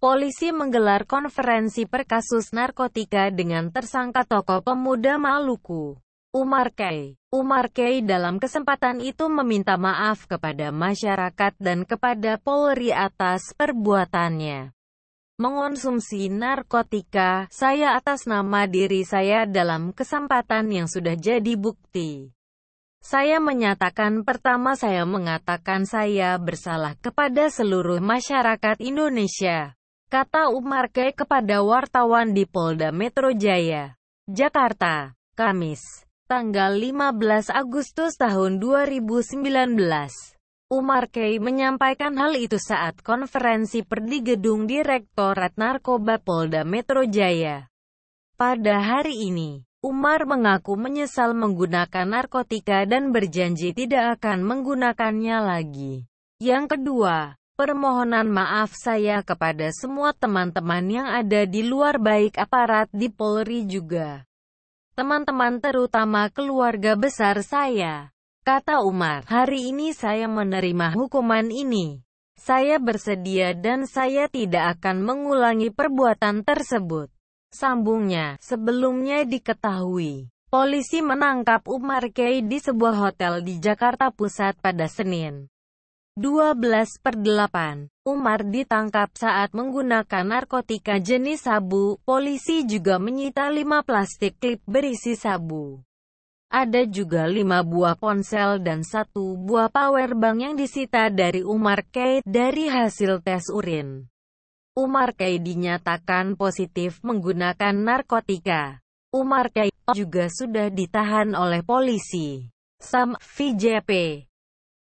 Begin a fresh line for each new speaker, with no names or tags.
polisi menggelar konferensi per kasus narkotika dengan tersangka tokoh pemuda Maluku, Umar Kay. Umar Kay dalam kesempatan itu meminta maaf kepada masyarakat dan kepada Polri atas perbuatannya mengonsumsi narkotika, saya atas nama diri saya dalam kesempatan yang sudah jadi bukti. Saya menyatakan pertama saya mengatakan saya bersalah kepada seluruh masyarakat Indonesia. Kata Umar K. kepada wartawan di Polda Metro Jaya, Jakarta, Kamis, tanggal 15 Agustus tahun 2019. Umar Kay menyampaikan hal itu saat konferensi per di gedung Direktorat Narkoba Polda Metro Jaya. Pada hari ini, Umar mengaku menyesal menggunakan narkotika dan berjanji tidak akan menggunakannya lagi. Yang kedua, permohonan maaf saya kepada semua teman-teman yang ada di luar baik aparat di Polri juga. Teman-teman terutama keluarga besar saya. Kata Umar, hari ini saya menerima hukuman ini. Saya bersedia dan saya tidak akan mengulangi perbuatan tersebut. Sambungnya, sebelumnya diketahui, polisi menangkap Umar K. di sebuah hotel di Jakarta Pusat pada Senin. 12 per 8. Umar ditangkap saat menggunakan narkotika jenis sabu. Polisi juga menyita 5 plastik klip berisi sabu. Ada juga lima buah ponsel dan satu buah powerbank yang disita dari Umar K. dari hasil tes urin. Umar K. dinyatakan positif menggunakan narkotika. Umar K. juga sudah ditahan oleh polisi. Sam VJP